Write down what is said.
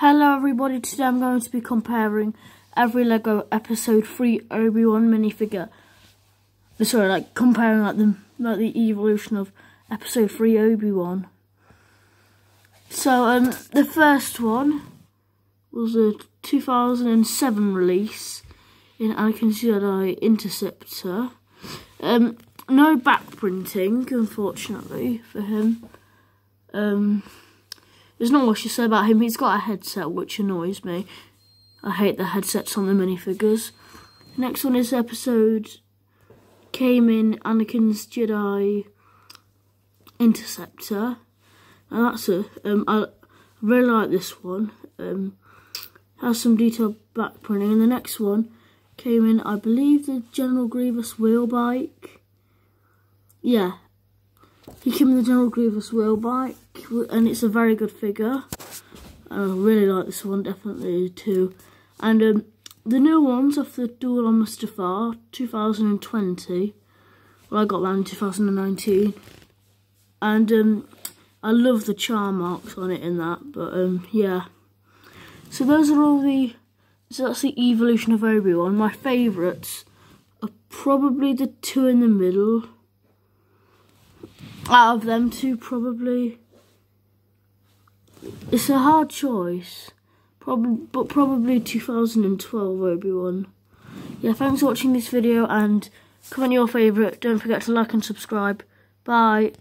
Hello everybody, today I'm going to be comparing every LEGO Episode 3 Obi-Wan minifigure. Sorry, like comparing like the, like the evolution of Episode 3 Obi-Wan. So, um, the first one was a 2007 release in Anakin Jedi Interceptor. Um, no back printing, unfortunately, for him. Um, there's not much to say about him. He's got a headset, which annoys me. I hate the headsets on the minifigures. Next one is episode came in Anakin's Jedi Interceptor. And that's a um, I really like this one. Um, has some detailed back printing. And the next one came in, I believe, the General Grievous wheel bike. Yeah, he came in the General Grievous wheel bike, and it's a very good figure. I really like this one, definitely too. And um, the new ones of the Duel on Mustafar 2020. Well, I got that in 2019. And um, I love the char marks on it in that, but um, yeah. So those are all the, so that's the evolution of Obi-Wan. My favourites are probably the two in the middle out of them two, probably. It's a hard choice. Probably, but probably 2012 Obi-Wan. Yeah, thanks for watching this video and comment your favourite. Don't forget to like and subscribe. Bye.